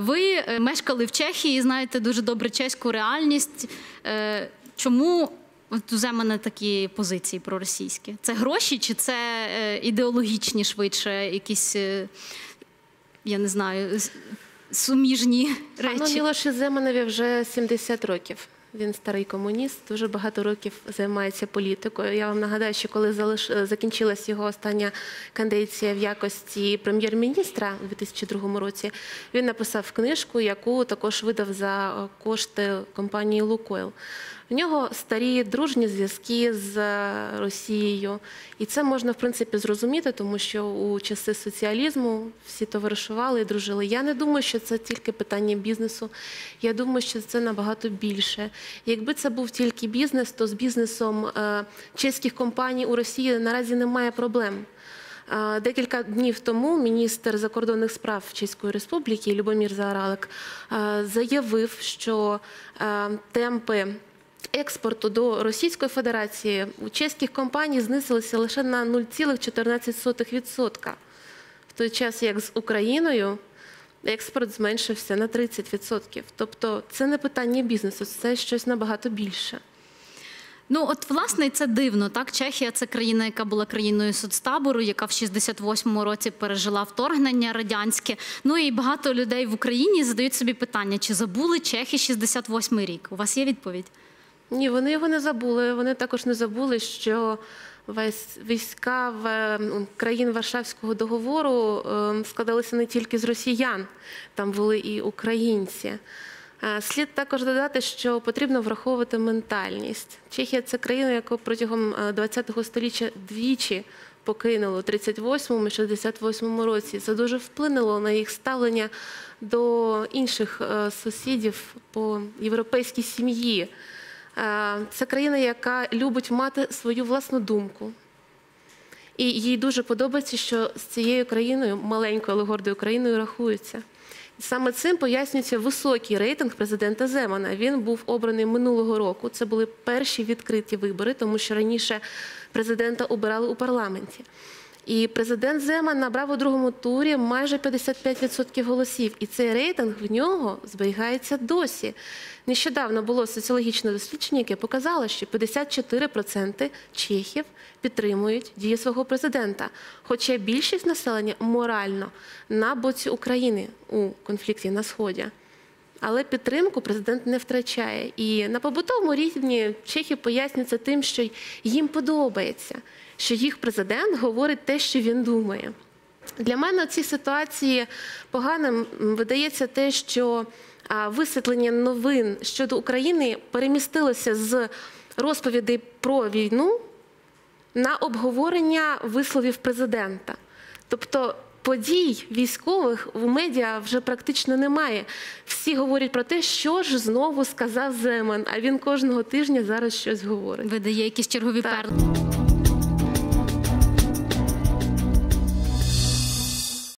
Ви е, мешкали в Чехії, знаєте дуже добре чеську реальність. Е, Чому от у Земана такі позиції проросійські? Це гроші чи це е, ідеологічні швидше якісь, я не знаю, суміжні речі? Пану Мілоші Земанові вже 70 років. Він старий комуніст, дуже багато років займається політикою. Я вам нагадаю, що коли залиш... закінчилась його остання кандидація в якості прем'єр-міністра у 2002 році, він написав книжку, яку також видав за кошти компанії Лукойл. В нього старі дружні зв'язки з Росією, і це можна в принципі зрозуміти, тому що у часи соціалізму всі товаришували і дружили. Я не думаю, що це тільки питання бізнесу. Я думаю, що це набагато більше. Якби це був тільки бізнес, то з бізнесом е, чеських компаній у Росії наразі немає проблем. Е, Декілька днів тому міністр закордонних справ Чеської Республіки Любомір Заоралик е, заявив, що е, темпи експорту до Російської Федерації у чеських компаній знизилися лише на 0,14%, в той час як з Україною експорт зменшився на 30%. Тобто це не питання бізнесу, це щось набагато більше. Ну, от власне це дивно. Так, Чехія це країна, яка була країною соцтабору, яка в 68-му році пережила вторгнення радянське. Ну і багато людей в Україні задають собі питання, чи забули чехи 68-й рік? У вас є відповідь? Ні, вони його не забули. Вони також не забули, що весь війська в ем, країн Варшавського договору ем, складалися не тільки з росіян, там були і українці. Е, Слід також додати, що потрібно враховувати ментальність. Чехія це країна, яку протягом ХХ століття двічі покинули у 38-му і 68-му році. Це дуже вплинуло на їх ставлення до інших е, сусідів по європейській сім'ї. Е, Це країна, яка любить мати свою власну думку. І їй дуже подобається, що з цією країною, маленькою, але гордою країною, рахуються. Саме цим пояснюється високий рейтинг президента Земана. Він був обраний минулого року. Це були перші відкриті вибори, тому що раніше президента обирали у парламенті. І президент Земан набрав у другому турі майже 55% голосів. І цей рейтинг в нього зберігається досі. Нещодавно було соціологічне дослідження, яке показало, що 54% чехів підтримують дії свого президента. Хоча більшість населення морально на боці України у конфлікті на сході. Але підтримку президент не втрачає. І на побутовому рівні чехи пояснюються тим, що їм подобається, що їх президент говорить те, що він думає. Для мене в цій ситуації поганим видається те, що висвітлення новин щодо України перемістилося з розповідей про війну на обговорення висловів президента. Тобто подій військових в медіа вже практично немає. Всі говорять про те, що ж знову сказав Земан, а він кожного тижня зараз щось говорить. Видає якісь чергові перли.